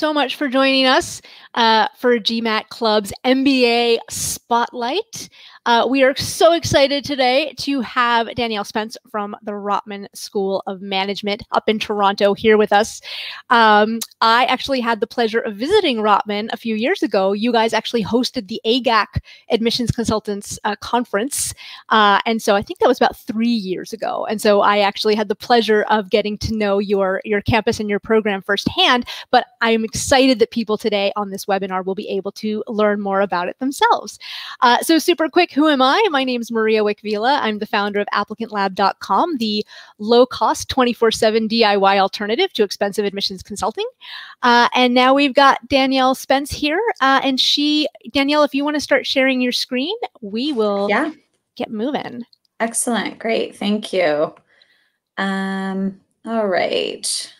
so much for joining us uh, for GMAT Club's MBA Spotlight. Uh, we are so excited today to have Danielle Spence from the Rotman School of Management up in Toronto here with us. Um, I actually had the pleasure of visiting Rotman a few years ago. You guys actually hosted the AGAC Admissions Consultants uh, Conference. Uh, and so I think that was about three years ago. And so I actually had the pleasure of getting to know your, your campus and your program firsthand. But I'm excited that people today on this webinar will be able to learn more about it themselves. Uh, so super quick who am I? My name is Maria Wich-Vila. I'm the founder of ApplicantLab.com, the low-cost 24/7 DIY alternative to expensive admissions consulting. Uh, and now we've got Danielle Spence here, uh, and she, Danielle, if you want to start sharing your screen, we will yeah. get moving. Excellent, great, thank you. Um, all right.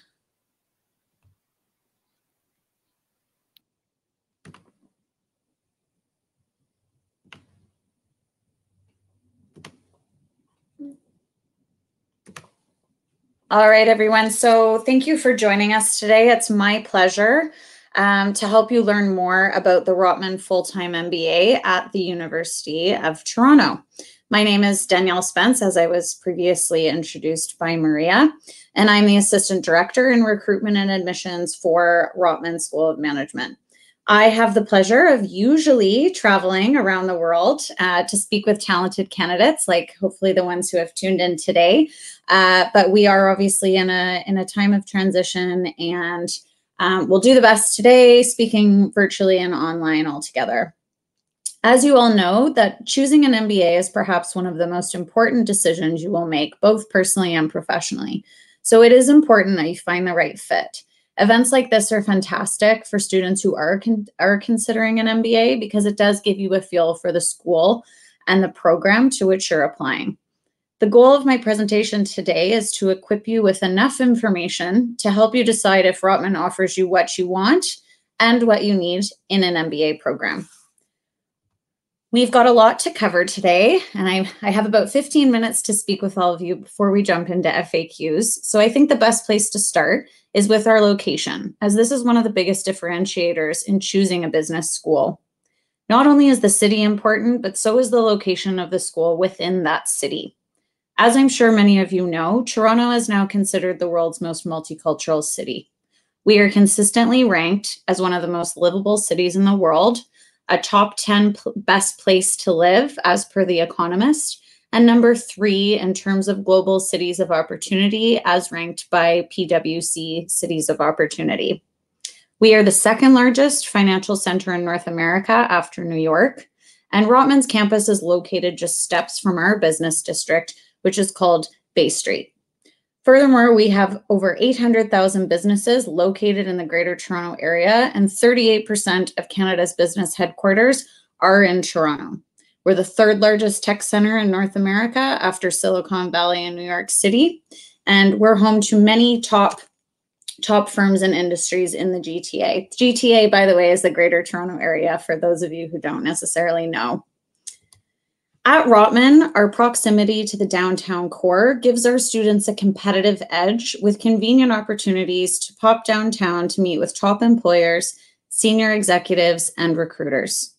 All right, everyone. So thank you for joining us today. It's my pleasure um, to help you learn more about the Rotman Full-Time MBA at the University of Toronto. My name is Danielle Spence, as I was previously introduced by Maria, and I'm the Assistant Director in Recruitment and Admissions for Rotman School of Management. I have the pleasure of usually traveling around the world uh, to speak with talented candidates, like hopefully the ones who have tuned in today. Uh, but we are obviously in a in a time of transition, and um, we'll do the best today, speaking virtually and online altogether. As you all know, that choosing an MBA is perhaps one of the most important decisions you will make, both personally and professionally. So it is important that you find the right fit. Events like this are fantastic for students who are, con are considering an MBA because it does give you a feel for the school and the program to which you're applying. The goal of my presentation today is to equip you with enough information to help you decide if Rotman offers you what you want and what you need in an MBA program. We've got a lot to cover today, and I, I have about 15 minutes to speak with all of you before we jump into FAQs. So I think the best place to start is with our location, as this is one of the biggest differentiators in choosing a business school. Not only is the city important, but so is the location of the school within that city. As I'm sure many of you know, Toronto is now considered the world's most multicultural city. We are consistently ranked as one of the most livable cities in the world, a top 10 best place to live as per The Economist, and number three in terms of global cities of opportunity as ranked by PwC Cities of Opportunity. We are the second largest financial center in North America after New York, and Rotman's campus is located just steps from our business district, which is called Bay Street. Furthermore, we have over 800,000 businesses located in the Greater Toronto Area, and 38% of Canada's business headquarters are in Toronto. We're the third largest tech center in North America after Silicon Valley and New York City. And we're home to many top top firms and industries in the GTA. GTA, by the way, is the Greater Toronto Area for those of you who don't necessarily know. At Rotman, our proximity to the downtown core gives our students a competitive edge with convenient opportunities to pop downtown to meet with top employers, senior executives, and recruiters.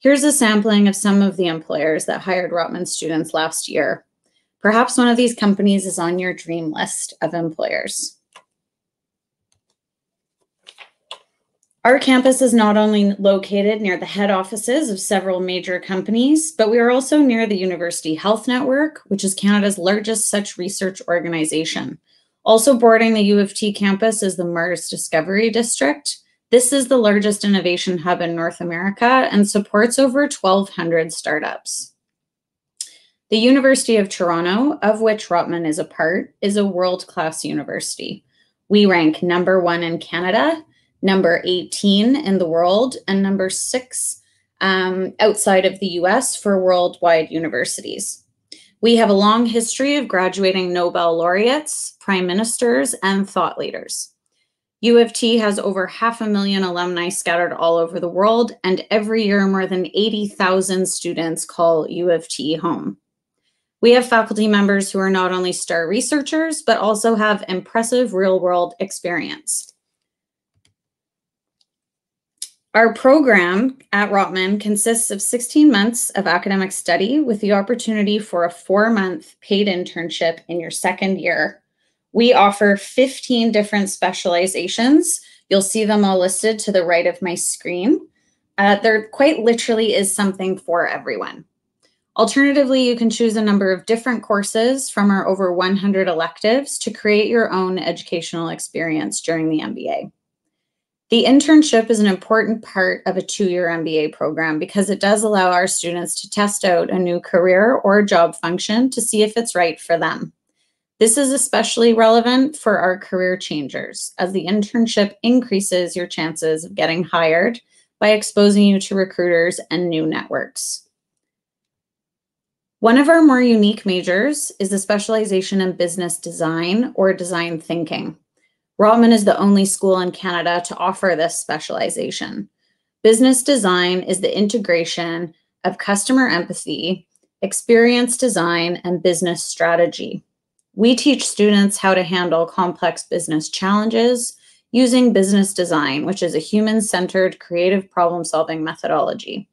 Here's a sampling of some of the employers that hired Rotman students last year. Perhaps one of these companies is on your dream list of employers. Our campus is not only located near the head offices of several major companies, but we are also near the University Health Network, which is Canada's largest such research organization. Also boarding the U of T campus is the Mars Discovery District, this is the largest innovation hub in North America and supports over 1,200 startups. The University of Toronto, of which Rotman is a part, is a world-class university. We rank number one in Canada, number 18 in the world, and number six um, outside of the US for worldwide universities. We have a long history of graduating Nobel laureates, prime ministers, and thought leaders. U of T has over half a million alumni scattered all over the world, and every year more than 80,000 students call U of T home. We have faculty members who are not only star researchers, but also have impressive real world experience. Our program at Rotman consists of 16 months of academic study with the opportunity for a four month paid internship in your second year. We offer 15 different specializations. You'll see them all listed to the right of my screen. Uh, there quite literally is something for everyone. Alternatively, you can choose a number of different courses from our over 100 electives to create your own educational experience during the MBA. The internship is an important part of a two-year MBA program because it does allow our students to test out a new career or job function to see if it's right for them. This is especially relevant for our career changers as the internship increases your chances of getting hired by exposing you to recruiters and new networks. One of our more unique majors is the specialization in business design or design thinking. Rotman is the only school in Canada to offer this specialization. Business design is the integration of customer empathy, experience design, and business strategy. We teach students how to handle complex business challenges using business design, which is a human centered creative problem solving methodology.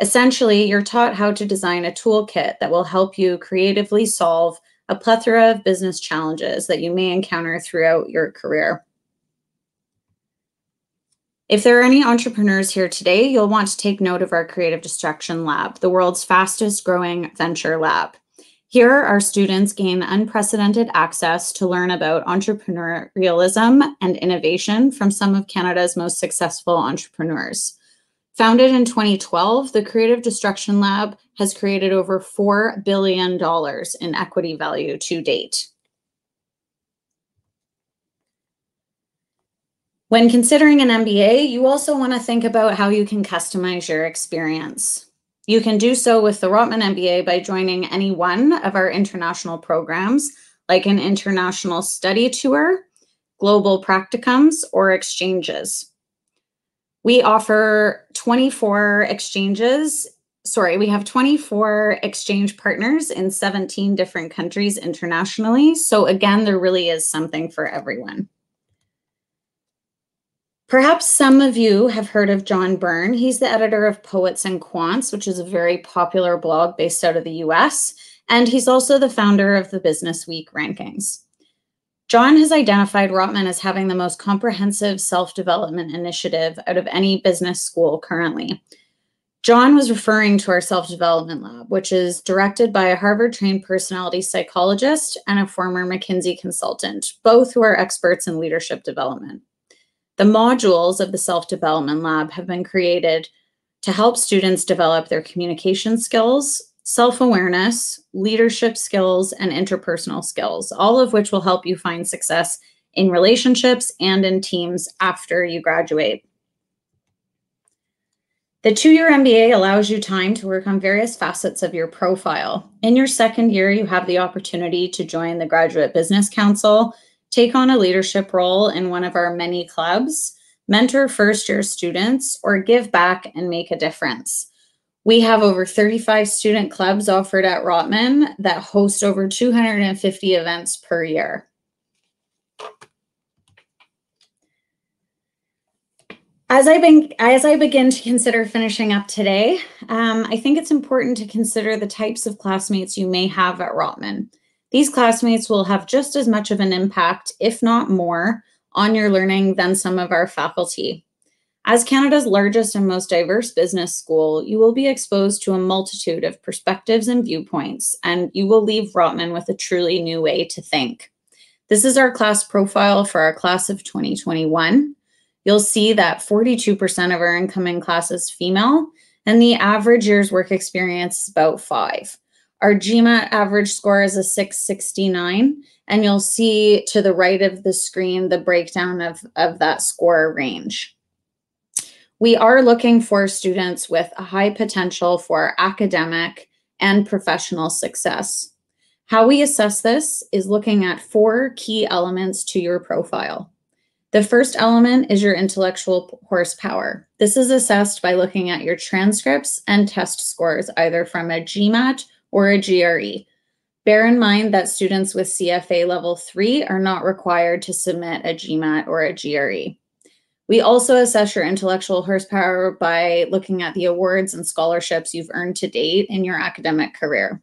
Essentially, you're taught how to design a toolkit that will help you creatively solve a plethora of business challenges that you may encounter throughout your career. If there are any entrepreneurs here today, you'll want to take note of our Creative Destruction Lab, the world's fastest growing venture lab. Here, our students gain unprecedented access to learn about entrepreneurialism and innovation from some of Canada's most successful entrepreneurs. Founded in 2012, the Creative Destruction Lab has created over $4 billion in equity value to date. When considering an MBA, you also want to think about how you can customize your experience. You can do so with the Rotman MBA by joining any one of our international programs, like an international study tour, global practicums, or exchanges. We offer 24 exchanges. Sorry, we have 24 exchange partners in 17 different countries internationally. So, again, there really is something for everyone. Perhaps some of you have heard of John Byrne. He's the editor of Poets and Quants, which is a very popular blog based out of the US. And he's also the founder of the Business Week rankings. John has identified Rotman as having the most comprehensive self development initiative out of any business school currently. John was referring to our self development lab, which is directed by a Harvard trained personality psychologist and a former McKinsey consultant, both who are experts in leadership development. The modules of the self development lab have been created to help students develop their communication skills, self awareness, leadership skills, and interpersonal skills, all of which will help you find success in relationships and in teams after you graduate. The two year MBA allows you time to work on various facets of your profile. In your second year, you have the opportunity to join the Graduate Business Council, take on a leadership role in one of our many clubs, mentor first year students, or give back and make a difference. We have over 35 student clubs offered at Rotman that host over 250 events per year. As I, been, as I begin to consider finishing up today, um, I think it's important to consider the types of classmates you may have at Rotman. These classmates will have just as much of an impact, if not more, on your learning than some of our faculty. As Canada's largest and most diverse business school, you will be exposed to a multitude of perspectives and viewpoints, and you will leave Rotman with a truly new way to think. This is our class profile for our class of 2021. You'll see that 42% of our incoming class is female, and the average year's work experience is about five. Our GMAT average score is a 669, and you'll see to the right of the screen the breakdown of, of that score range. We are looking for students with a high potential for academic and professional success. How we assess this is looking at four key elements to your profile. The first element is your intellectual horsepower. This is assessed by looking at your transcripts and test scores, either from a GMAT or a GRE. Bear in mind that students with CFA level three are not required to submit a GMAT or a GRE. We also assess your intellectual horsepower by looking at the awards and scholarships you've earned to date in your academic career.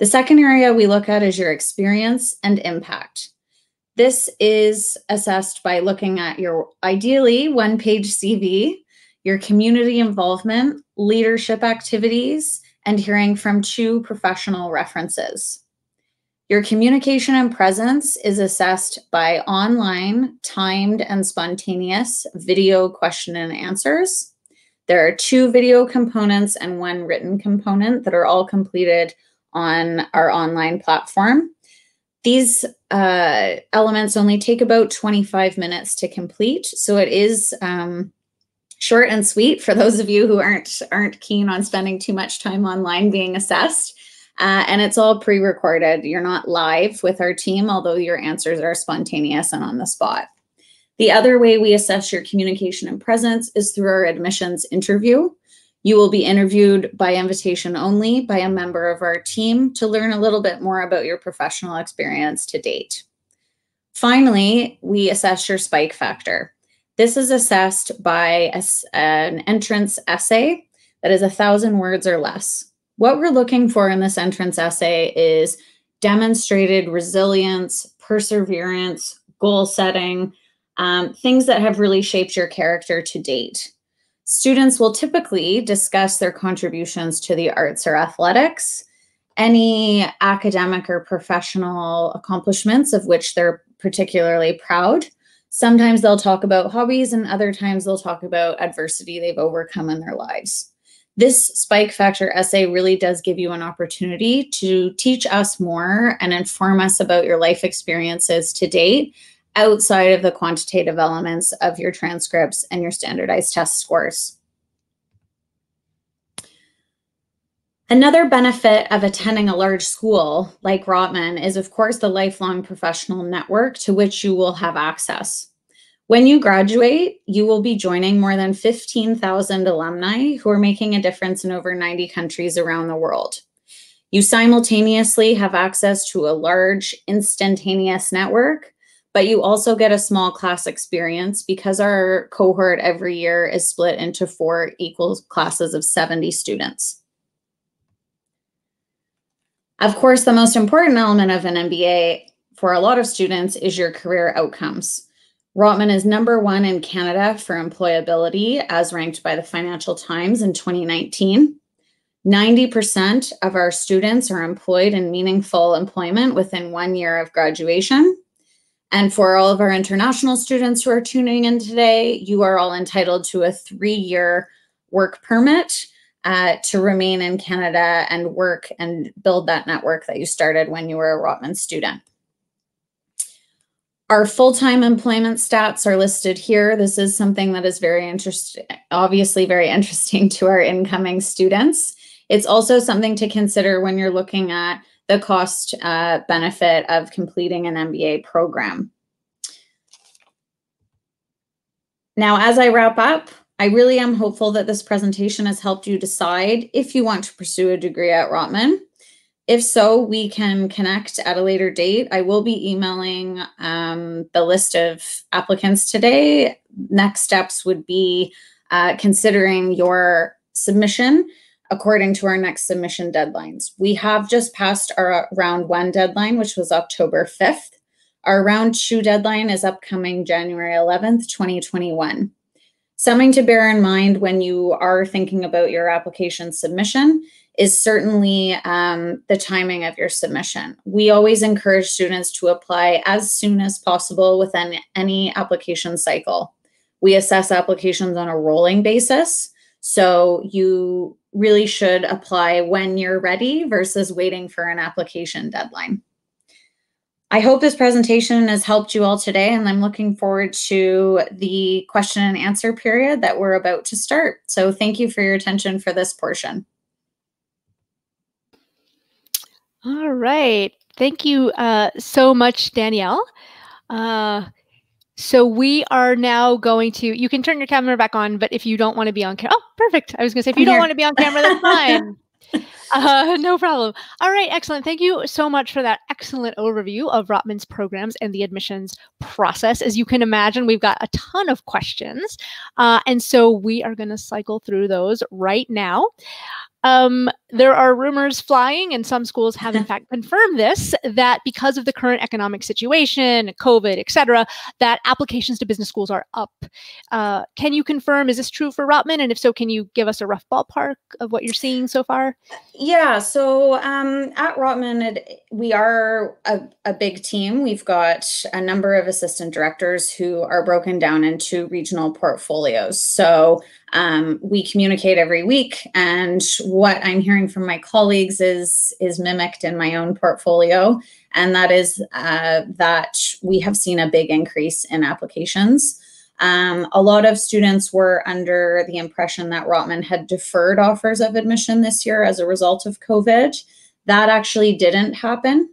The second area we look at is your experience and impact. This is assessed by looking at your ideally one page CV, your community involvement, leadership activities, and hearing from two professional references. Your communication and presence is assessed by online, timed, and spontaneous video question and answers. There are two video components and one written component that are all completed on our online platform. These uh, elements only take about 25 minutes to complete, so it is um, short and sweet for those of you who aren't aren't keen on spending too much time online being assessed. Uh, and it's all pre recorded. You're not live with our team, although your answers are spontaneous and on the spot. The other way we assess your communication and presence is through our admissions interview. You will be interviewed by invitation only by a member of our team to learn a little bit more about your professional experience to date. Finally, we assess your spike factor. This is assessed by a, an entrance essay that is a thousand words or less. What we're looking for in this entrance essay is demonstrated resilience, perseverance, goal setting, um, things that have really shaped your character to date. Students will typically discuss their contributions to the arts or athletics, any academic or professional accomplishments of which they're particularly proud. Sometimes they'll talk about hobbies, and other times they'll talk about adversity they've overcome in their lives this spike factor essay really does give you an opportunity to teach us more and inform us about your life experiences to date outside of the quantitative elements of your transcripts and your standardized test scores. Another benefit of attending a large school like Rotman is, of course, the lifelong professional network to which you will have access. When you graduate, you will be joining more than 15,000 alumni who are making a difference in over 90 countries around the world. You simultaneously have access to a large instantaneous network, but you also get a small class experience because our cohort every year is split into four equal classes of 70 students. Of course, the most important element of an MBA for a lot of students is your career outcomes. Rotman is number one in Canada for employability, as ranked by the Financial Times in 2019. 90% of our students are employed in meaningful employment within one year of graduation. And for all of our international students who are tuning in today, you are all entitled to a three year work permit uh, to remain in Canada and work and build that network that you started when you were a Rotman student. Our full-time employment stats are listed here. This is something that is very interesting, obviously very interesting to our incoming students. It's also something to consider when you're looking at the cost uh, benefit of completing an MBA program. Now, as I wrap up, I really am hopeful that this presentation has helped you decide if you want to pursue a degree at Rotman. If so, we can connect at a later date. I will be emailing um, the list of applicants today. Next steps would be uh, considering your submission according to our next submission deadlines. We have just passed our round one deadline, which was October 5th. Our round two deadline is upcoming January 11th, 2021. Something to bear in mind when you are thinking about your application submission is certainly um, the timing of your submission. We always encourage students to apply as soon as possible within any application cycle. We assess applications on a rolling basis. So you really should apply when you're ready versus waiting for an application deadline. I hope this presentation has helped you all today, and I'm looking forward to the question and answer period that we're about to start. So thank you for your attention for this portion. All right. Thank you uh, so much, Danielle. Uh, so we are now going to, you can turn your camera back on, but if you don't want to be on camera, oh, perfect. I was going to say, if you don't want to be on camera, that's fine. Uh, no problem. All right, excellent. Thank you so much for that excellent overview of Rotman's programs and the admissions process. As you can imagine, we've got a ton of questions. Uh, and so we are going to cycle through those right now. Um, there are rumors flying, and some schools have in fact confirmed this that because of the current economic situation, COVID, et cetera, that applications to business schools are up. Uh, can you confirm? Is this true for Rotman? And if so, can you give us a rough ballpark of what you're seeing so far? Yeah. So um, at Rotman, it, we are a, a big team. We've got a number of assistant directors who are broken down into regional portfolios. So um, we communicate every week, and what I'm hearing from my colleagues is is mimicked in my own portfolio, and that is uh, that we have seen a big increase in applications. Um, a lot of students were under the impression that Rotman had deferred offers of admission this year as a result of COVID. That actually didn't happen.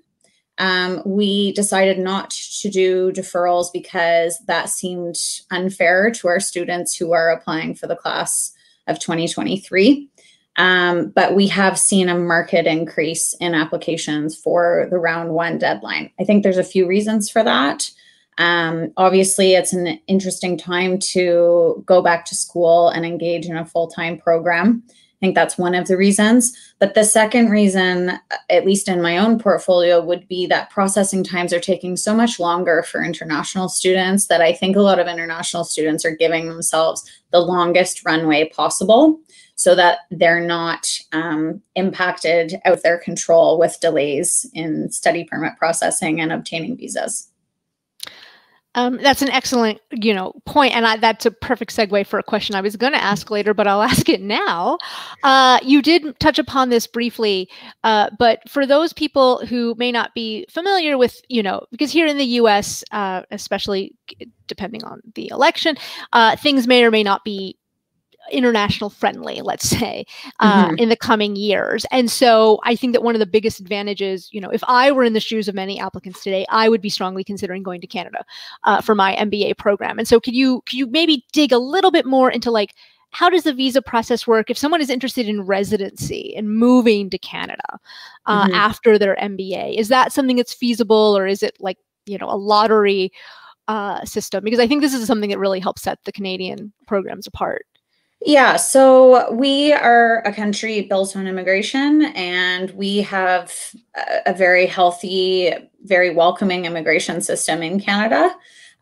Um, we decided not to do deferrals because that seemed unfair to our students who are applying for the class of 2023. Um, but we have seen a market increase in applications for the round one deadline. I think there's a few reasons for that. Um, obviously, it's an interesting time to go back to school and engage in a full time program. I think that's one of the reasons. But the second reason, at least in my own portfolio, would be that processing times are taking so much longer for international students that I think a lot of international students are giving themselves the longest runway possible so that they're not um, impacted out of their control with delays in study permit processing and obtaining visas. Um, that's an excellent, you know, point, and I, that's a perfect segue for a question I was going to ask later, but I'll ask it now. Uh, you did touch upon this briefly, uh, but for those people who may not be familiar with, you know, because here in the U.S., uh, especially depending on the election, uh, things may or may not be international friendly, let's say, uh, mm-hmm. in the coming years. And so I think that one of the biggest advantages, you know, if I were in the shoes of many applicants today, I would be strongly considering going to Canada uh, for my MBA program. And so could you could you maybe dig a little bit more into like how does the visa process work if someone is interested in residency and moving to Canada uh, mm-hmm. after their MBA? Is that something that's feasible, or is it like you know a lottery uh, system? Because I think this is something that really helps set the Canadian programs apart. Yeah, so we are a country built on immigration, and we have a, very healthy, very welcoming immigration system in Canada.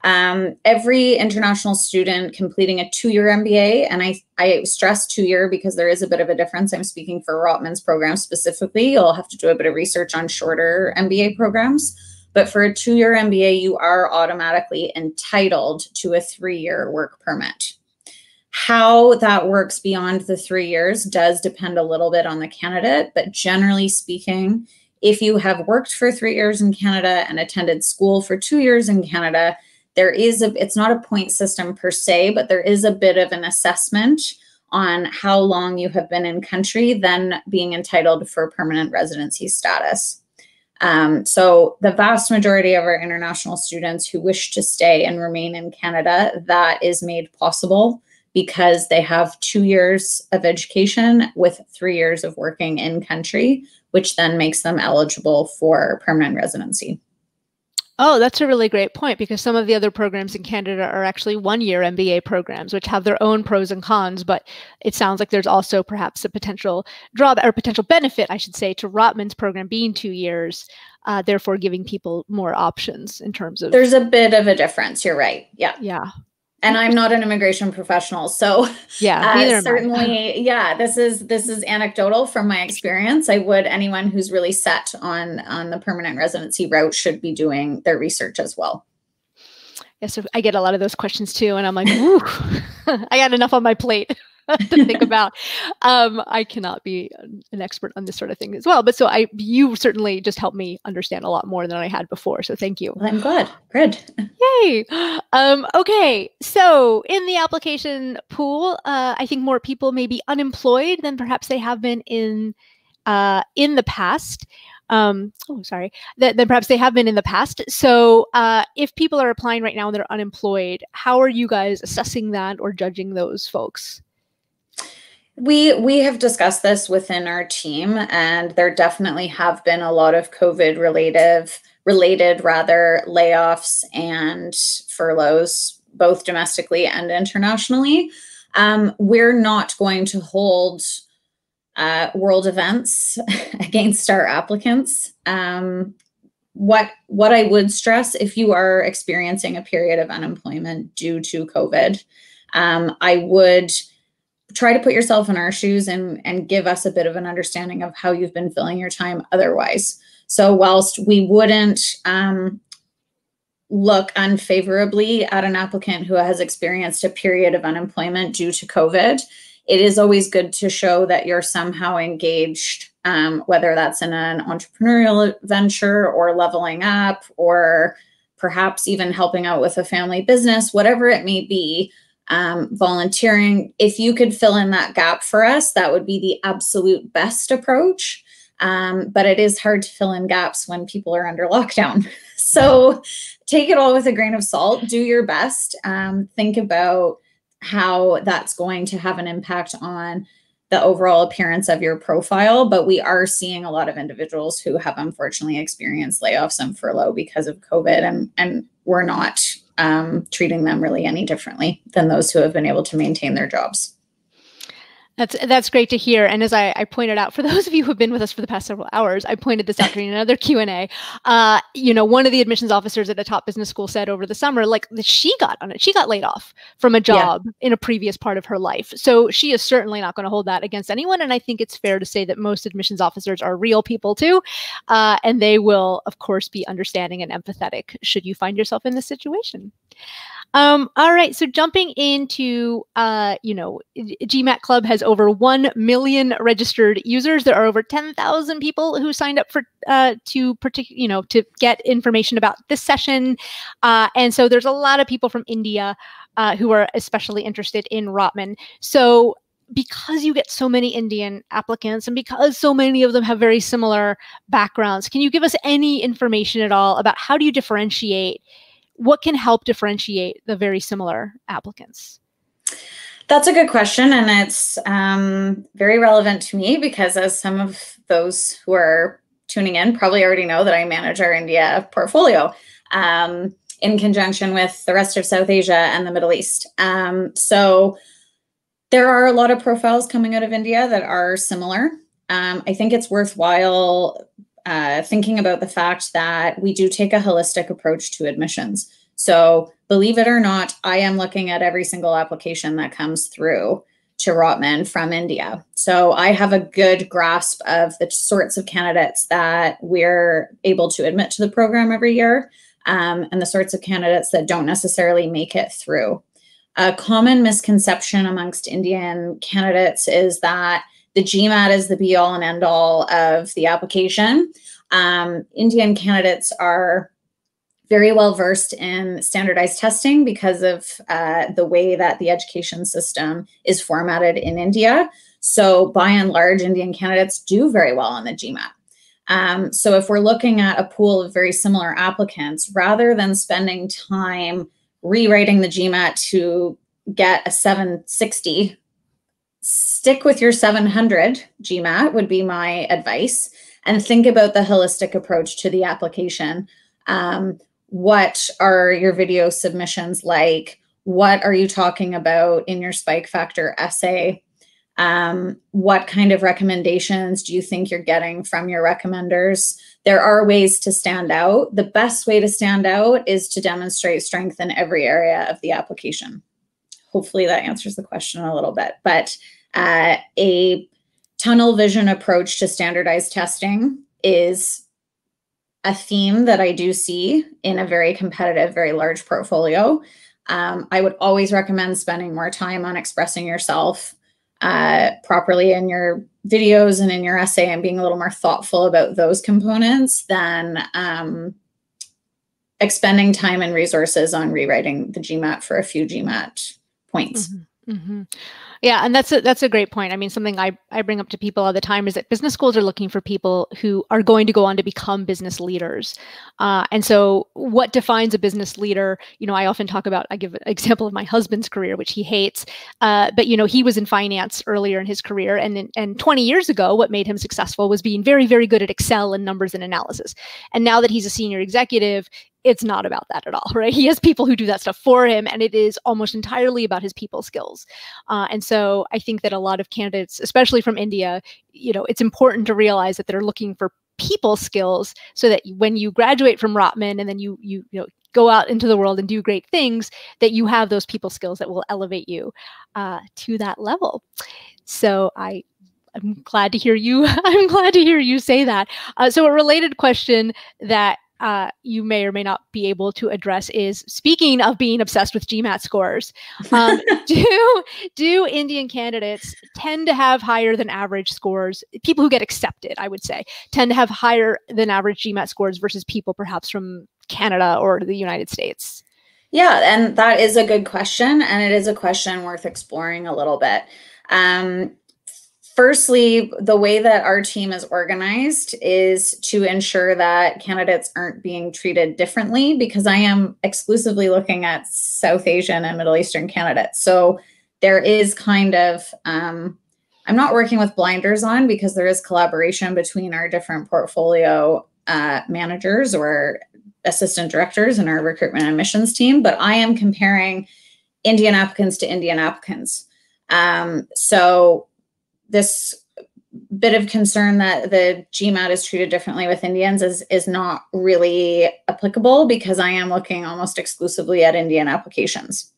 Um, every international student completing a two-year MBA, and I, I stress two-year because there is a bit of a difference. I'm speaking for Rotman's program specifically. You'll have to do a bit of research on shorter MBA programs. But for a two-year MBA, you are automatically entitled to a three-year work permit. How that works beyond the three years does depend a little bit on the candidate, but generally speaking, if you have worked for three years in Canada and attended school for two years in Canada, there is a, it's not a point system per se, but there is a bit of an assessment on how long you have been in country, then being entitled for permanent residency status. Um, so the vast majority of our international students who wish to stay and remain in Canada, that is made possible because they have two years of education with three years of working in country, which then makes them eligible for permanent residency. Oh, that's a really great point because some of the other programs in Canada are actually one year MBA programs, which have their own pros and cons. But it sounds like there's also perhaps a potential drawback or potential benefit, I should say, to Rotman's program being two years, uh, therefore giving people more options in terms of. There's a bit of a difference. You're right. Yeah. Yeah and I'm not an immigration professional, so yeah, uh, certainly, yeah. This is this is anecdotal from my experience. I would anyone who's really set on on the permanent residency route should be doing their research as well. Yeah, so I get a lot of those questions too, and I'm like, I got enough on my plate. to think about. Um, I cannot be an expert on this sort of thing as well. But so I, you certainly just helped me understand a lot more than I had before. So thank you. Well, I'm glad. Good. Yay. Um, okay. So in the application pool, uh, I think more people may be unemployed than perhaps they have been in uh, in the past. Um, oh, sorry, that, that perhaps they have been in the past. So, uh, if people are applying right now and they're unemployed, how are you guys assessing that or judging those folks? We we have discussed this within our team, and there definitely have been a lot of COVID related related rather layoffs and furloughs, both domestically and internationally. Um, we're not going to hold uh, world events against our applicants. Um, what what I would stress if you are experiencing a period of unemployment due to COVID, um, I would try to put yourself in our shoes and and give us a bit of an understanding of how you've been filling your time otherwise. So whilst we wouldn't um, look unfavorably at an applicant who has experienced a period of unemployment due to COVID, it is always good to show that you're somehow engaged, um, whether that's in an entrepreneurial venture or leveling up or perhaps even helping out with a family business, whatever it may be. Um, volunteering, if you could fill in that gap for us, that would be the absolute best approach. Um, but it is hard to fill in gaps when people are under lockdown. so take it all with a grain of salt, do your best. Um, think about how that's going to have an impact on the overall appearance of your profile. But we are seeing a lot of individuals who have unfortunately experienced layoffs and furlough because of COVID, and, and we're not um, treating them really any differently than those who have been able to maintain their jobs. That's that's great to hear. And as I, I, pointed out, for those of you who have been with us for the past several hours, I pointed this out during another Q and A. Uh, you know, one of the admissions officers at a top business school said over the summer, like that she got on it, she got laid off from a job yeah. in a previous part of her life. So she is certainly not going to hold that against anyone. And I think it's fair to say that most admissions officers are real people too, uh, and they will, of course, be understanding and empathetic should you find yourself in this situation. Um, all right, so jumping into, uh, you know, GMAT Club has over 1 million registered users. There are over 10,000 people who signed up for, uh, to, partic- you know, to get information about this session. Uh, and so there's a lot of people from India uh, who are especially interested in Rotman. So because you get so many Indian applicants and because so many of them have very similar backgrounds, can you give us any information at all about how do you differentiate what can help differentiate the very similar applicants? That's a good question, and it's um, very relevant to me because, as some of those who are tuning in probably already know, that I manage our India portfolio um, in conjunction with the rest of South Asia and the Middle East. Um, so there are a lot of profiles coming out of India that are similar. Um, I think it's worthwhile uh, thinking about the fact that we do take a holistic approach to admissions. So, believe it or not, I am looking at every single application that comes through to Rotman from India. So, I have a good grasp of the sorts of candidates that we're able to admit to the program every year um, and the sorts of candidates that don't necessarily make it through. A common misconception amongst Indian candidates is that the GMAT is the be all and end all of the application. Um, Indian candidates are very well versed in standardized testing because of uh, the way that the education system is formatted in India. So, by and large, Indian candidates do very well on the GMAT. Um, so, if we're looking at a pool of very similar applicants, rather than spending time rewriting the GMAT to get a 760 stick with your 700 GMAT would be my advice and think about the holistic approach to the application. Um, what are your video submissions like? What are you talking about in your spike factor essay? Um, what kind of recommendations do you think you're getting from your recommenders? There are ways to stand out. The best way to stand out is to demonstrate strength in every area of the application. Hopefully that answers the question a little bit. But uh, a tunnel vision approach to standardized testing is a theme that I do see in a very competitive, very large portfolio. Um, I would always recommend spending more time on expressing yourself uh, properly in your videos and in your essay and being a little more thoughtful about those components than um, expending time and resources on rewriting the GMAT for a few GMAT points. Mm-hmm. Mm-hmm. Yeah, and that's a, that's a great point. I mean, something I, I bring up to people all the time is that business schools are looking for people who are going to go on to become business leaders. Uh, and so, what defines a business leader? You know, I often talk about. I give an example of my husband's career, which he hates. Uh, but you know, he was in finance earlier in his career, and and 20 years ago, what made him successful was being very very good at Excel and numbers and analysis. And now that he's a senior executive, it's not about that at all, right? He has people who do that stuff for him, and it is almost entirely about his people skills. Uh, and so I think that a lot of candidates, especially from India, you know, it's important to realize that they're looking for people skills so that when you graduate from Rotman and then you you you know go out into the world and do great things, that you have those people skills that will elevate you uh, to that level. So I I'm glad to hear you. I'm glad to hear you say that. Uh, so, a related question that uh, you may or may not be able to address is speaking of being obsessed with GMAT scores, um, do do Indian candidates tend to have higher than average scores? People who get accepted, I would say, tend to have higher than average GMAT scores versus people perhaps from Canada or the United States. Yeah, and that is a good question, and it is a question worth exploring a little bit. Um, Firstly, the way that our team is organized is to ensure that candidates aren't being treated differently because I am exclusively looking at South Asian and Middle Eastern candidates. So there is kind of, um, I'm not working with blinders on because there is collaboration between our different portfolio uh, managers or assistant directors in our recruitment and admissions team, but I am comparing Indian applicants to Indian applicants. Um, so this bit of concern that the GMAT is treated differently with Indians is is not really applicable because I am looking almost exclusively at Indian applications.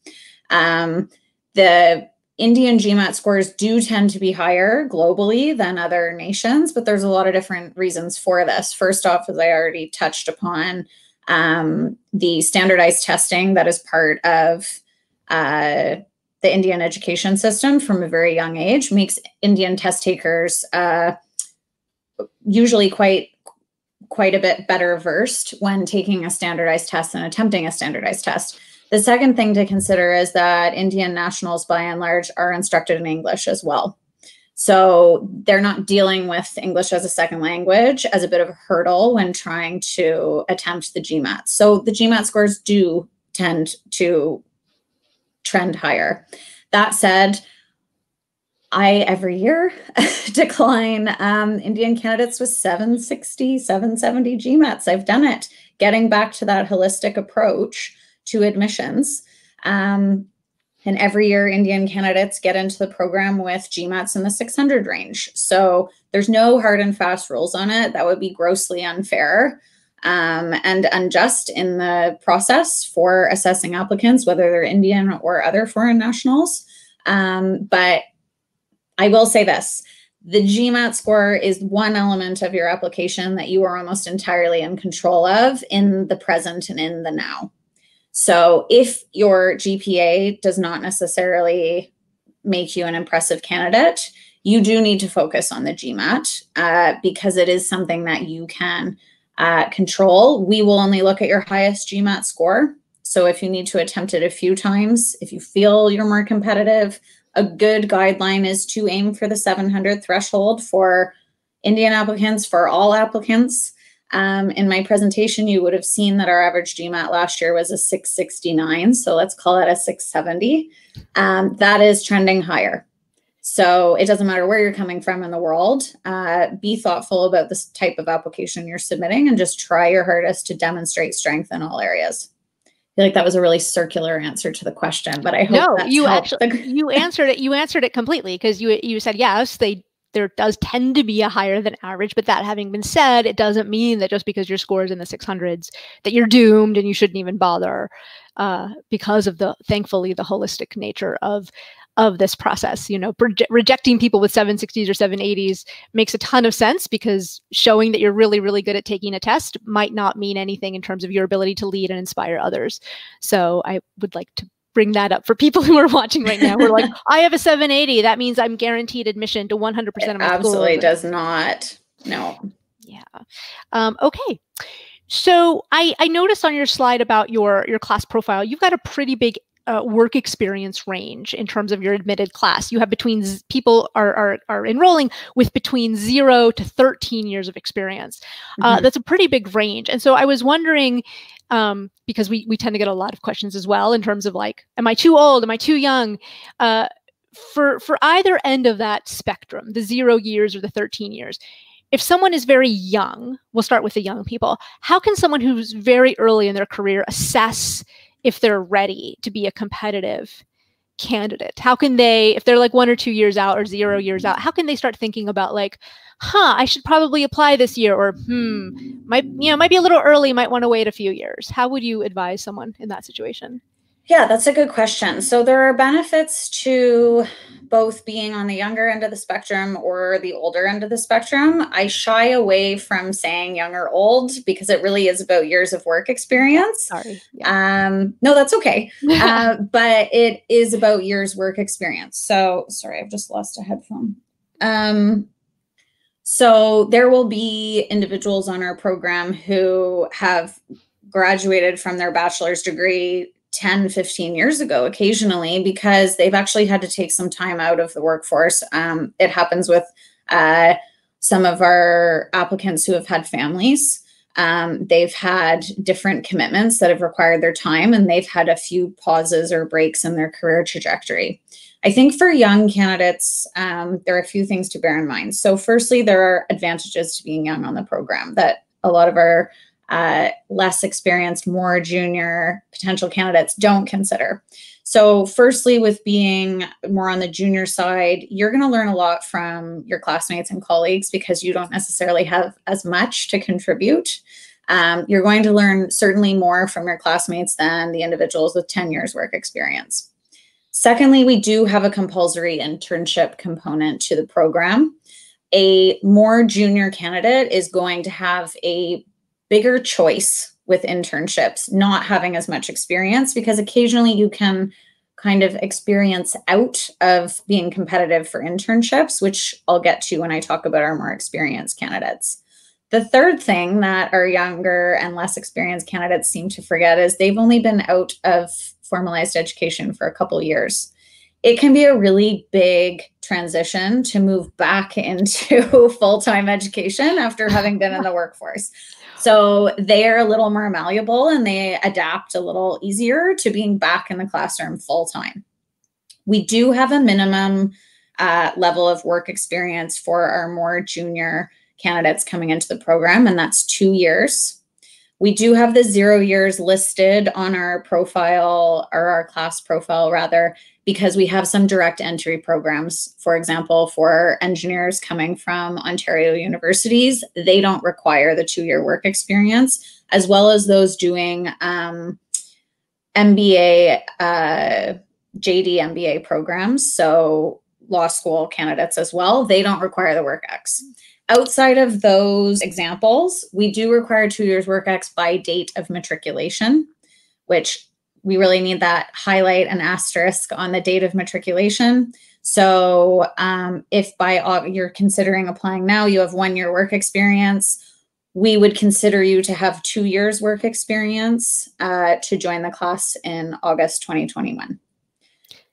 Um, the Indian GMAT scores do tend to be higher globally than other nations, but there's a lot of different reasons for this. First off, as I already touched upon, um, the standardized testing that is part of uh, the Indian education system from a very young age makes Indian test takers uh, usually quite quite a bit better versed when taking a standardized test and attempting a standardized test. The second thing to consider is that Indian nationals, by and large, are instructed in English as well. So they're not dealing with English as a second language as a bit of a hurdle when trying to attempt the GMAT. So the GMAT scores do tend to trend higher. That said, I every year decline um, Indian candidates with 760, 770 GMATs. I've done it, getting back to that holistic approach to admissions. Um, and every year, Indian candidates get into the program with GMATs in the 600 range. So there's no hard and fast rules on it. That would be grossly unfair um, and unjust in the process for assessing applicants, whether they're Indian or other foreign nationals. Um, but I will say this the GMAT score is one element of your application that you are almost entirely in control of in the present and in the now. So if your GPA does not necessarily make you an impressive candidate, you do need to focus on the GMAT uh, because it is something that you can uh, control, we will only look at your highest GMAT score. So if you need to attempt it a few times, if you feel you're more competitive, a good guideline is to aim for the 700 threshold for Indian applicants, for all applicants. Um, in my presentation, you would have seen that our average GMAT last year was a 669. So let's call it a 670. Um, that is trending higher. So it doesn't matter where you're coming from in the world. Uh, be thoughtful about this type of application you're submitting and just try your hardest to demonstrate strength in all areas. I feel like that was a really circular answer to the question, but I hope no, you actually you answered it. You answered it completely because you you said yes, they there does tend to be a higher than average. But that having been said, it doesn't mean that just because your score is in the 600s that you're doomed and you shouldn't even bother uh, because of the thankfully the holistic nature of of this process. You know, rejecting people with 760s or 780s makes a ton of sense because showing that you're really, really good at taking a test might not mean anything in terms of your ability to lead and inspire others. So I would like to bring that up for people who are watching right now. We're like, I have a 780. That means I'm guaranteed admission to 100% of my absolutely school. does not. No. Yeah. Um, okay. So I, I noticed on your slide about your your class profile, you've got a pretty big uh, work experience range in terms of your admitted class. You have between people are, are, are enrolling with between zero to 13 years of experience. Uh, mm-hmm. that's a pretty big range. And so I was wondering, um, because we, we tend to get a lot of questions as well in terms of like, am I too old? Am I too young? Uh, for, for either end of that spectrum, the zero years or the 13 years, if someone is very young, we'll start with the young people, how can someone who's very early in their career assess if they're ready to be a competitive candidate? How can they, if they're like one or two years out or zero years out, how can they start thinking about like, huh, I should probably apply this year or hmm, might you know, might be a little early, might want to wait a few years. How would you advise someone in that situation? Yeah, that's a good question. So there are benefits to both being on the younger end of the spectrum or the older end of the spectrum. I shy away from saying young or old because it really is about years of work experience. Sorry. Yeah. Um, no, that's okay. uh, but it is about years work experience. So sorry, I've just lost a headphone. Um, so there will be individuals on our program who have graduated from their bachelor's degree 10, 15 years ago occasionally because they've actually had to take some time out of the workforce. Um, it happens with uh, some of our applicants who have had families. Um, they've had different commitments that have required their time and they've had a few pauses or breaks in their career trajectory. I think for young candidates, um, there are a few things to bear in mind. So, firstly, there are advantages to being young on the program that a lot of our uh, less experienced, more junior potential candidates don't consider. So, firstly, with being more on the junior side, you're going to learn a lot from your classmates and colleagues because you don't necessarily have as much to contribute. Um, you're going to learn certainly more from your classmates than the individuals with 10 years work experience. Secondly, we do have a compulsory internship component to the program. A more junior candidate is going to have a bigger choice with internships, not having as much experience, because occasionally you can kind of experience out of being competitive for internships, which I'll get to when I talk about our more experienced candidates. The third thing that our younger and less experienced candidates seem to forget is they've only been out of formalized education for a couple years. It can be a really big transition to move back into full time education after having been in the workforce. So they're a little more malleable and they adapt a little easier to being back in the classroom full time. We do have a minimum uh, level of work experience for our more junior candidates coming into the program, and that's two years. We do have the zero years listed on our profile or our class profile rather because we have some direct entry programs. For example, for engineers coming from Ontario universities, they don't require the two year work experience, as well as those doing um, MBA, uh, JD MBA programs. So, law school candidates as well, they don't require the work X. Outside of those examples, we do require two years work X by date of matriculation, which we really need that highlight and asterisk on the date of matriculation. So um, if by you're considering applying now, you have one year work experience, we would consider you to have two years work experience uh, to join the class in August 2021.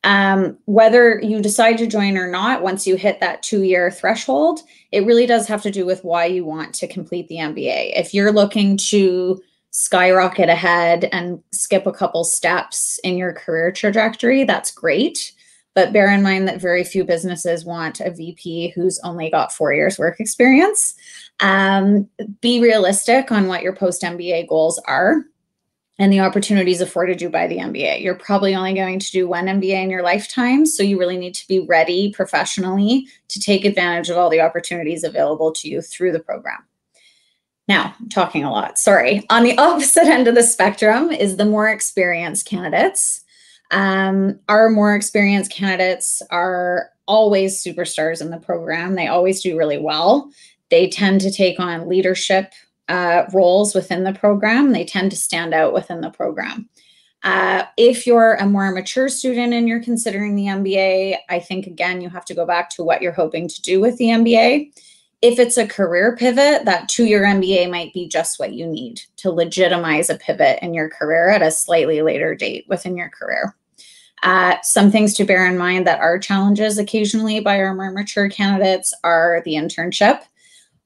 Um, whether you decide to join or not, once you hit that two year threshold, it really does have to do with why you want to complete the MBA. If you're looking to skyrocket ahead and skip a couple steps in your career trajectory, that's great. But bear in mind that very few businesses want a VP who's only got four years work experience. Um, be realistic on what your post MBA goals are and the opportunities afforded you by the MBA. You're probably only going to do one MBA in your lifetime. So you really need to be ready professionally to take advantage of all the opportunities available to you through the program. Now, I'm talking a lot, sorry. On the opposite end of the spectrum is the more experienced candidates. Um, our more experienced candidates are always superstars in the program. They always do really well. They tend to take on leadership uh, roles within the program. They tend to stand out within the program. Uh, if you're a more mature student and you're considering the MBA, I think again, you have to go back to what you're hoping to do with the MBA if it's a career pivot, that two year MBA might be just what you need to legitimize a pivot in your career at a slightly later date within your career. Uh, some things to bear in mind that are challenges occasionally by our more mature candidates are the internship,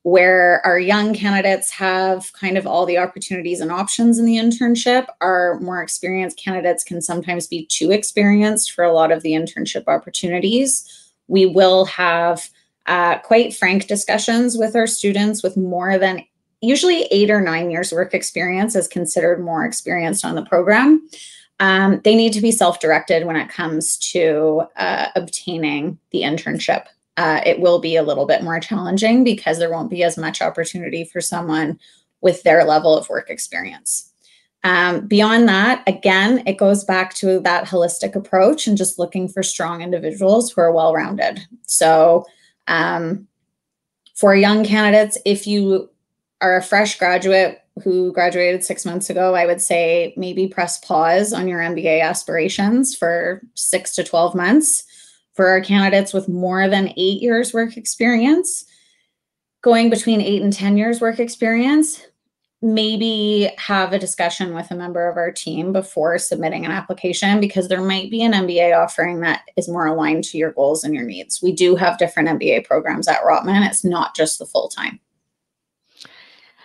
where our young candidates have kind of all the opportunities and options in the internship. Our more experienced candidates can sometimes be too experienced for a lot of the internship opportunities. We will have uh, quite frank discussions with our students with more than usually eight or nine years work experience is considered more experienced on the program um, they need to be self-directed when it comes to uh, obtaining the internship. Uh, it will be a little bit more challenging because there won't be as much opportunity for someone with their level of work experience. Um, beyond that, again, it goes back to that holistic approach and just looking for strong individuals who are well rounded. So, um, for young candidates, if you are a fresh graduate who graduated six months ago, I would say maybe press pause on your MBA aspirations for six to 12 months. For our candidates with more than eight years work experience, going between eight and 10 years work experience, maybe have a discussion with a member of our team before submitting an application because there might be an MBA offering that is more aligned to your goals and your needs. We do have different MBA programs at Rotman. It's not just the full time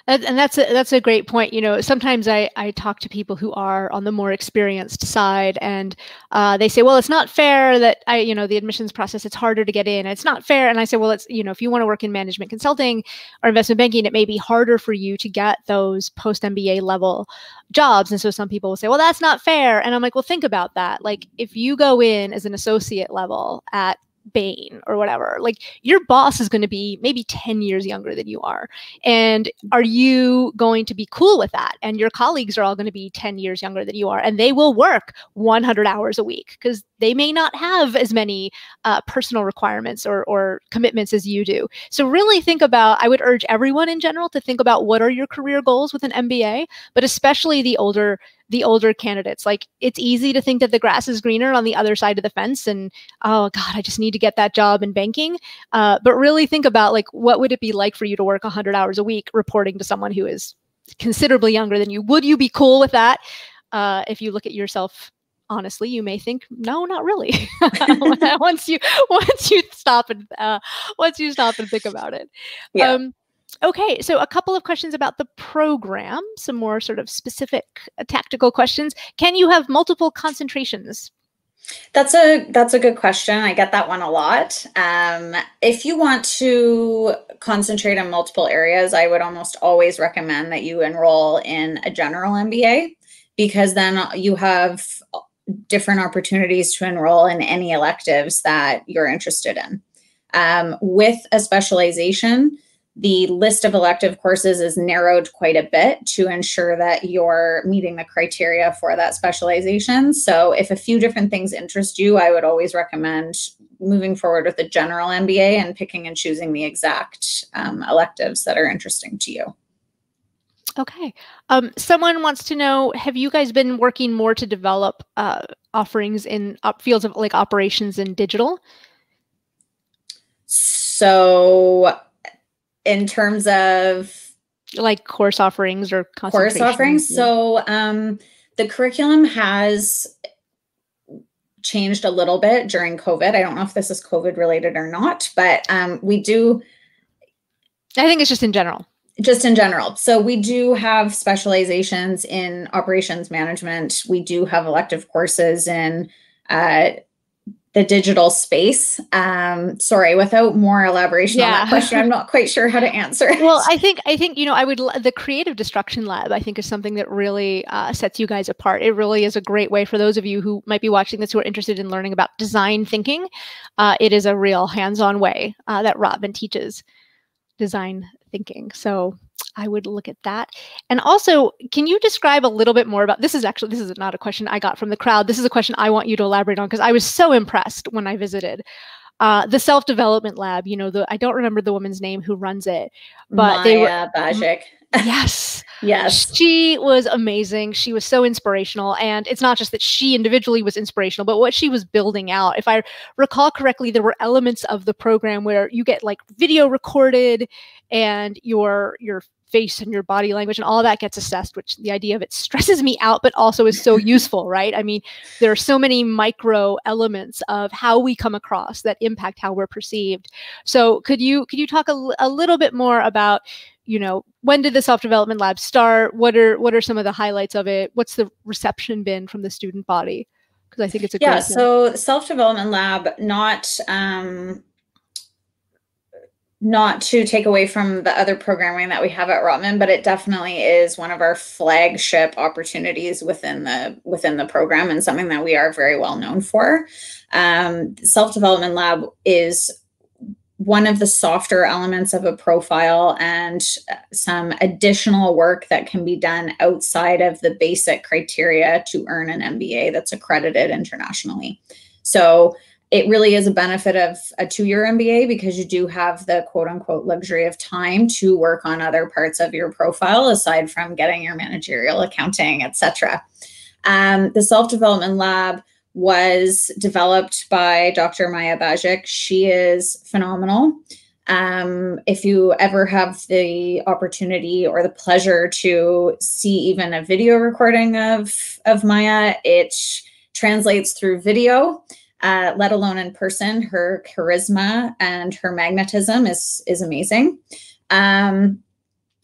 and that's a, that's a great point. You know, sometimes I, I talk to people who are on the more experienced side, and uh, they say, "Well, it's not fair that I, you know, the admissions process it's harder to get in. It's not fair." And I say, "Well, it's you know, if you want to work in management consulting or investment banking, it may be harder for you to get those post MBA level jobs." And so some people will say, "Well, that's not fair." And I'm like, "Well, think about that. Like, if you go in as an associate level at Bain or whatever, like your boss is going to be maybe 10 years younger than you are. And are you going to be cool with that? And your colleagues are all going to be 10 years younger than you are, and they will work 100 hours a week because they may not have as many uh, personal requirements or, or commitments as you do. So, really think about, I would urge everyone in general to think about what are your career goals with an MBA, but especially the older the older candidates. Like it's easy to think that the grass is greener on the other side of the fence and oh god, I just need to get that job in banking. Uh, but really think about like what would it be like for you to work 100 hours a week reporting to someone who is considerably younger than you? Would you be cool with that? Uh, if you look at yourself honestly you may think no not really once you once you stop and uh, once you stop and think about it yeah. um Okay, so a couple of questions about the program, some more sort of specific uh, tactical questions. Can you have multiple concentrations? That's a that's a good question. I get that one a lot. Um, if you want to concentrate on multiple areas, I would almost always recommend that you enroll in a general MBA because then you have different opportunities to enroll in any electives that you're interested in. Um, with a specialization, the list of elective courses is narrowed quite a bit to ensure that you're meeting the criteria for that specialization. So, if a few different things interest you, I would always recommend moving forward with a general MBA and picking and choosing the exact um, electives that are interesting to you. Okay. Um, someone wants to know Have you guys been working more to develop uh, offerings in op- fields of like operations and digital? So, in terms of like course offerings or course offerings. Yeah. So um, the curriculum has changed a little bit during COVID. I don't know if this is COVID related or not, but um, we do. I think it's just in general. Just in general. So we do have specializations in operations management. We do have elective courses in uh, the digital space. Um, sorry, without more elaboration yeah. on that question, I'm not quite sure how to answer. It. Well, I think I think you know I would the creative destruction lab. I think is something that really uh, sets you guys apart. It really is a great way for those of you who might be watching this who are interested in learning about design thinking. Uh, it is a real hands-on way uh, that Rotman teaches design thinking. So I would look at that. And also, can you describe a little bit more about this? Is actually this is not a question I got from the crowd. This is a question I want you to elaborate on because I was so impressed when I visited. Uh, the self development lab, you know, the I don't remember the woman's name who runs it, but Maya they were Djikic. yes, yes, she was amazing. She was so inspirational, and it's not just that she individually was inspirational, but what she was building out. If I recall correctly, there were elements of the program where you get like video recorded, and your your face and your body language and all that gets assessed, which the idea of it stresses me out, but also is so useful, right? I mean, there are so many micro elements of how we come across that impact how we're perceived. So could you could you talk a, a little bit more about you know when did the self development lab start what are what are some of the highlights of it what's the reception been from the student body because i think it's a yeah so self development lab not um not to take away from the other programming that we have at Rotman, but it definitely is one of our flagship opportunities within the within the program and something that we are very well known for. Um, Self Development Lab is one of the softer elements of a profile and some additional work that can be done outside of the basic criteria to earn an MBA that's accredited internationally. So it really is a benefit of a two year MBA because you do have the quote unquote luxury of time to work on other parts of your profile aside from getting your managerial accounting, etc. Um, the self development lab was developed by Dr. Maya Djikic. She is phenomenal. Um, if you ever have the opportunity or the pleasure to see even a video recording of, of Maya, it translates through video uh, let alone in person. Her charisma and her magnetism is is amazing. Um,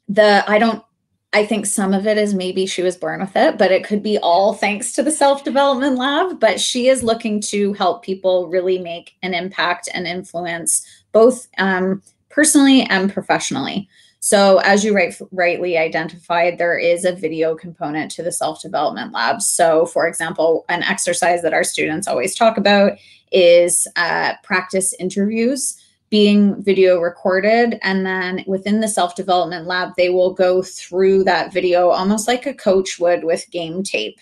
the I don't. I think some of it is maybe she was born with it, but it could be all thanks to the self development lab. But she is looking to help people really make an impact and influence both um, personally and professionally. So, as you right, rightly identified, there is a video component to the self development lab. So, for example, an exercise that our students always talk about is uh, practice interviews being video recorded. And then within the self development lab, they will go through that video almost like a coach would with game tape.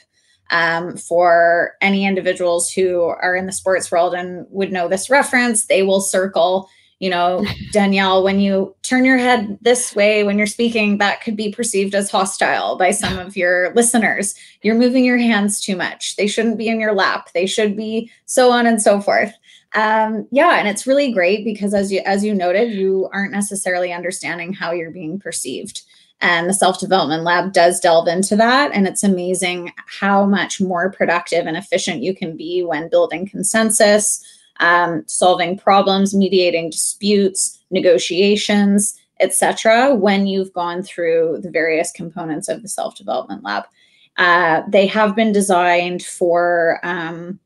Um, for any individuals who are in the sports world and would know this reference, they will circle you know, Danielle, when you turn your head this way when you're speaking, that could be perceived as hostile by some of your listeners. You're moving your hands too much. They shouldn't be in your lap. They should be so on and so forth. Um, yeah, and it's really great because as you as you noted, you aren't necessarily understanding how you're being perceived. And the self development lab does delve into that. And it's amazing how much more productive and efficient you can be when building consensus, um, solving problems, mediating disputes, negotiations, etc. when you've gone through the various components of the self-development lab. Uh, they have been designed for um,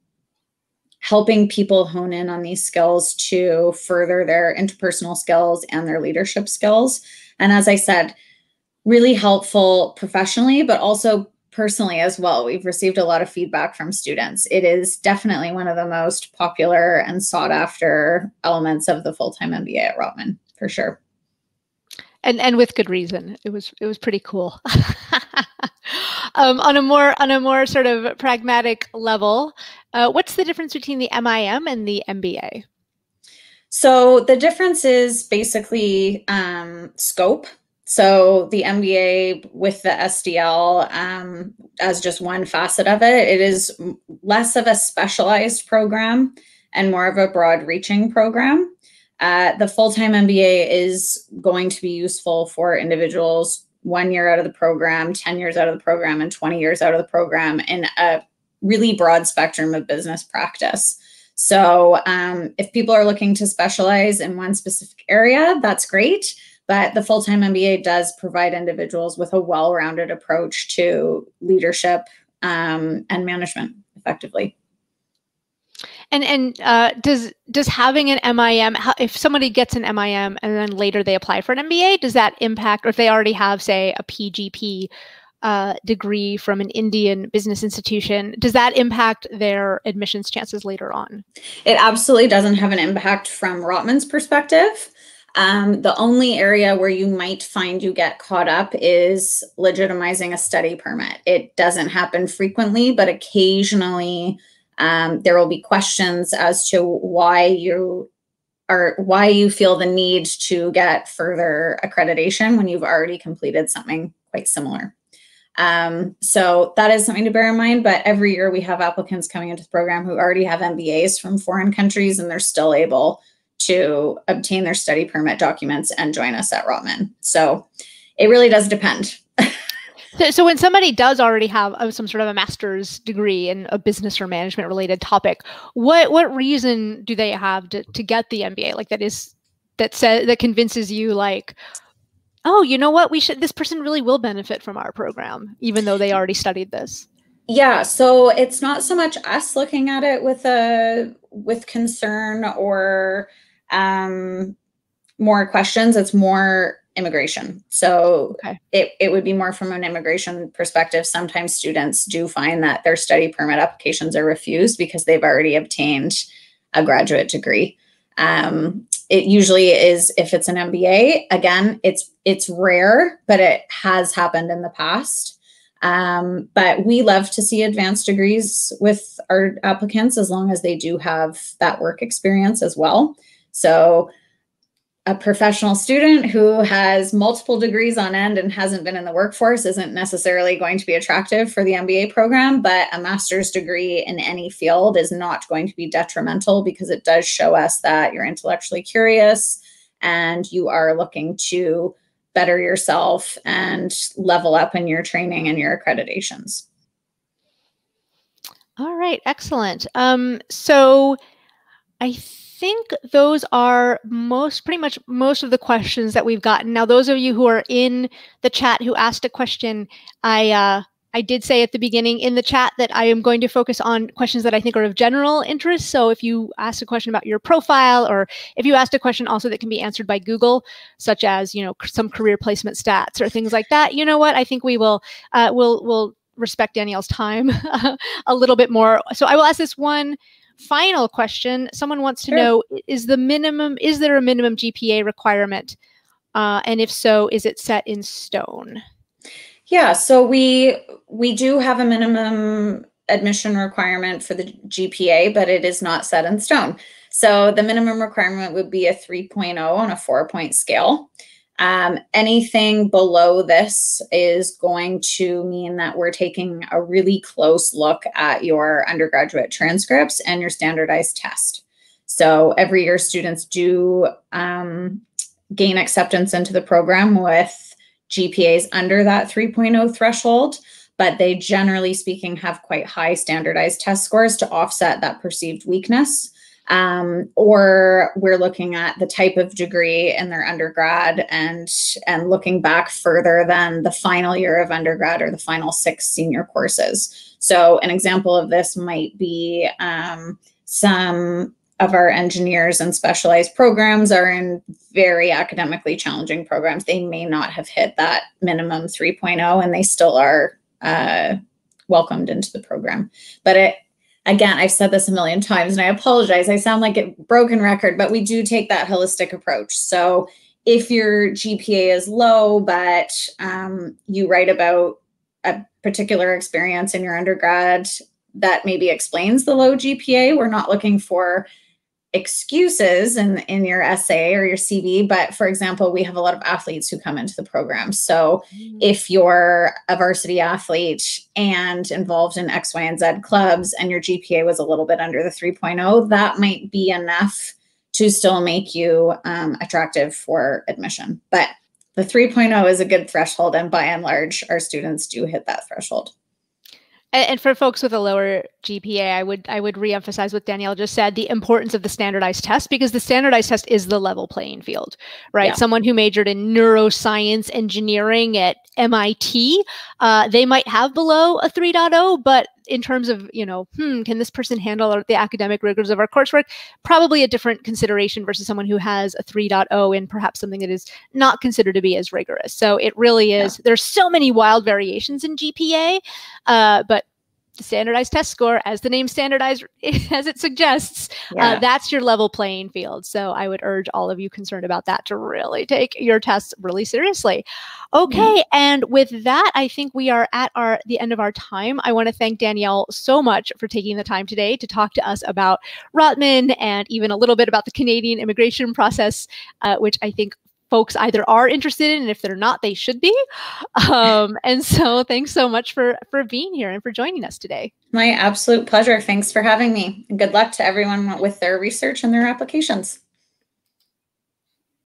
helping people hone in on these skills to further their interpersonal skills and their leadership skills. And as I said, really helpful professionally, but also personally as well. We've received a lot of feedback from students. It is definitely one of the most popular and sought after elements of the full time MBA at Rotman, for sure. And and with good reason. It was it was pretty cool. um, on a more on a more sort of pragmatic level, uh, what's the difference between the MIM and the MBA? So the difference is basically um, scope. So the MBA with the SDL um, as just one facet of it, it is less of a specialized program and more of a broad reaching program. Uh, the full-time MBA is going to be useful for individuals one year out of the program, 10 years out of the program, and 20 years out of the program in a really broad spectrum of business practice. So um, if people are looking to specialize in one specific area, that's great. But the full time MBA does provide individuals with a well rounded approach to leadership um, and management effectively. And and uh, does does having an MIM, if somebody gets an MIM and then later they apply for an MBA, does that impact, or if they already have, say, a PGP uh, degree from an Indian business institution, does that impact their admissions chances later on? It absolutely doesn't have an impact from Rotman's perspective. Um, the only area where you might find you get caught up is legitimizing a study permit. It doesn't happen frequently, but occasionally um, there will be questions as to why you are why you feel the need to get further accreditation when you've already completed something quite similar. Um, so that is something to bear in mind. But every year we have applicants coming into the program who already have MBAs from foreign countries and they're still able to obtain their study permit documents and join us at Rotman. So it really does depend. So, so when somebody does already have uh, some sort of a master's degree in a business or management related topic, what what reason do they have to, to get the MBA? Like that is that says that convinces you like, oh, you know what, we should this person really will benefit from our program, even though they already studied this. Yeah, so it's not so much us looking at it with a with concern or um more questions. It's more immigration. So okay. it, it would be more from an immigration perspective. Sometimes students do find that their study permit applications are refused because they've already obtained a graduate degree. Um, it usually is if it's an MBA. Again, it's it's rare, but it has happened in the past. Um, but we love to see advanced degrees with our applicants as long as they do have that work experience as well. So a professional student who has multiple degrees on end and hasn't been in the workforce isn't necessarily going to be attractive for the MBA program, but a master's degree in any field is not going to be detrimental because it does show us that you're intellectually curious and you are looking to better yourself and level up in your training and your accreditations. All right, excellent. Um, so I think those are most pretty much most of the questions that we've gotten. Now, those of you who are in the chat who asked a question, I uh, I did say at the beginning in the chat that I am going to focus on questions that I think are of general interest. So if you ask a question about your profile, or if you asked a question also that can be answered by Google, such as you know some career placement stats or things like that, you know what? I think we will uh, will will respect Danielle's time a little bit more. So I will ask this one final question. Someone wants to sure. know is the minimum is there a minimum gpa requirement? Uh, and if so is it set in stone? Yeah so we we do have a minimum admission requirement for the gpa but it is not set in stone. So the minimum requirement would be a 3.0 on a four point scale um, anything below this is going to mean that we're taking a really close look at your undergraduate transcripts and your standardized test. So every year, students do um, gain acceptance into the program with GPAs under that 3.0 threshold, but they generally speaking have quite high standardized test scores to offset that perceived weakness um, or we're looking at the type of degree in their undergrad and and looking back further than the final year of undergrad or the final six senior courses. So an example of this might be um, some of our engineers and specialized programs are in very academically challenging programs. They may not have hit that minimum 3.0 and they still are uh, welcomed into the program. But it again, I've said this a million times and I apologize. I sound like a broken record, but we do take that holistic approach. So if your GPA is low, but um, you write about a particular experience in your undergrad that maybe explains the low GPA, we're not looking for excuses in in your essay or your CV but for example we have a lot of athletes who come into the program. So mm-hmm. if you're a varsity athlete and involved in X Y and Z clubs and your GPA was a little bit under the 3.0 that might be enough to still make you um, attractive for admission. But the 3.0 is a good threshold and by and large our students do hit that threshold and, for folks with a lower GPA, I would I would reemphasize what Danielle just said: the importance of the standardized test because the standardized test is the level playing field, right? Yeah. Someone who majored in neuroscience engineering at MIT, uh, they might have below a 3.0, but in terms of you know, hmm, can this person handle the academic rigors of our coursework? Probably a different consideration versus someone who has a 3.0 in perhaps something that is not considered to be as rigorous. So it really is. Yeah. There's so many wild variations in GPA, uh, but the standardized test score, as the name standardized as it suggests, uh, yeah. uh, that's your level playing field. So I would urge all of you concerned about that to really take your tests really seriously. Okay, mm-hmm. and with that, I think we are at our the end of our time. I want to thank Danielle so much for taking the time today to talk to us about Rotman and even a little bit about the Canadian immigration process, uh, which I think folks either are interested in and if they're not they should be. Um, and so thanks so much for for being here and for joining us today. My absolute pleasure. Thanks for having me. And good luck to everyone with their research and their applications